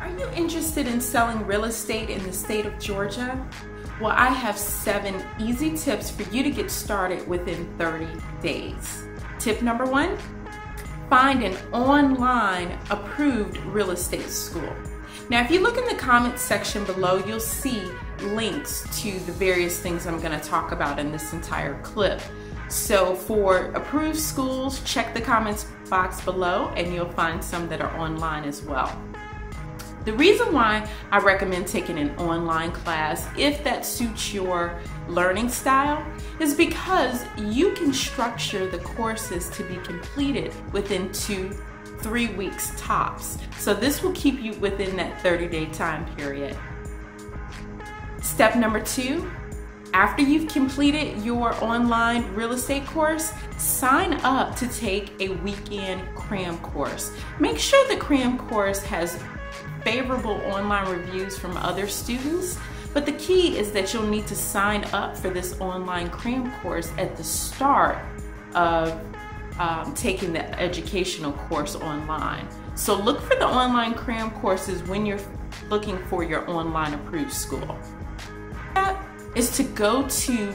Are you interested in selling real estate in the state of Georgia? Well, I have seven easy tips for you to get started within 30 days. Tip number one, find an online approved real estate school. Now, if you look in the comments section below, you'll see links to the various things I'm gonna talk about in this entire clip. So for approved schools, check the comments box below and you'll find some that are online as well. The reason why I recommend taking an online class, if that suits your learning style, is because you can structure the courses to be completed within two, three weeks tops. So this will keep you within that 30 day time period. Step number two, after you've completed your online real estate course, sign up to take a weekend cram course. Make sure the cram course has favorable online reviews from other students, but the key is that you'll need to sign up for this online cram course at the start of um, taking the educational course online. So look for the online cram courses when you're looking for your online approved school. That is to go to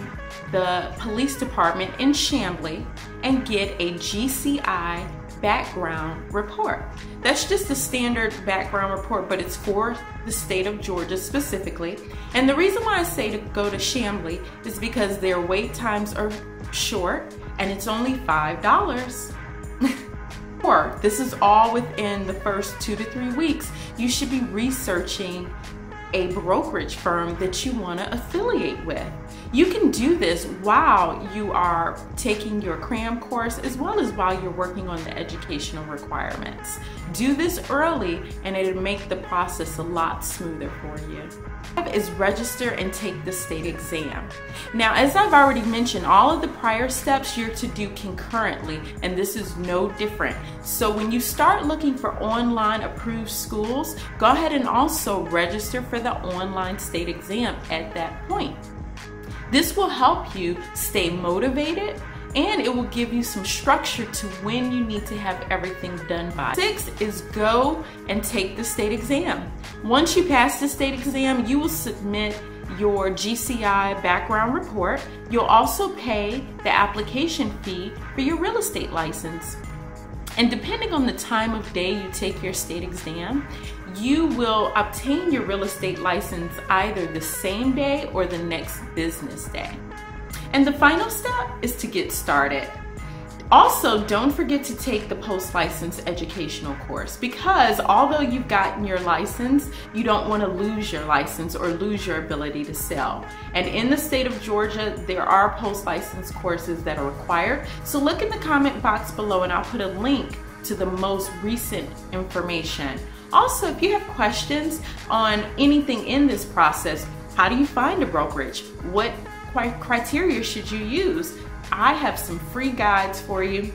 the police department in Chamblee and get a GCI background report. That's just a standard background report, but it's for the state of Georgia specifically. And the reason why I say to go to Chamblee is because their wait times are short and it's only $5. or this is all within the first two to three weeks. You should be researching a brokerage firm that you want to affiliate with. You can do this while you are taking your CRAM course as well as while you're working on the educational requirements. Do this early and it'll make the process a lot smoother for you is register and take the state exam. Now, as I've already mentioned, all of the prior steps you're to do concurrently, and this is no different. So when you start looking for online approved schools, go ahead and also register for the online state exam at that point. This will help you stay motivated and it will give you some structure to when you need to have everything done by. Six is go and take the state exam. Once you pass the state exam, you will submit your GCI background report. You'll also pay the application fee for your real estate license. And depending on the time of day you take your state exam, you will obtain your real estate license either the same day or the next business day. And the final step is to get started. Also, don't forget to take the post-license educational course because although you've gotten your license, you don't want to lose your license or lose your ability to sell. And in the state of Georgia, there are post-license courses that are required. So look in the comment box below and I'll put a link to the most recent information. Also, if you have questions on anything in this process, how do you find a brokerage? What criteria should you use? I have some free guides for you.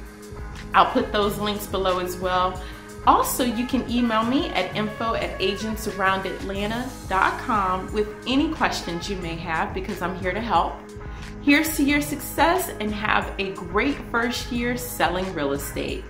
I'll put those links below as well. Also, you can email me at info at agentsaroundatlanta.com with any questions you may have because I'm here to help. Here's to your success and have a great first year selling real estate.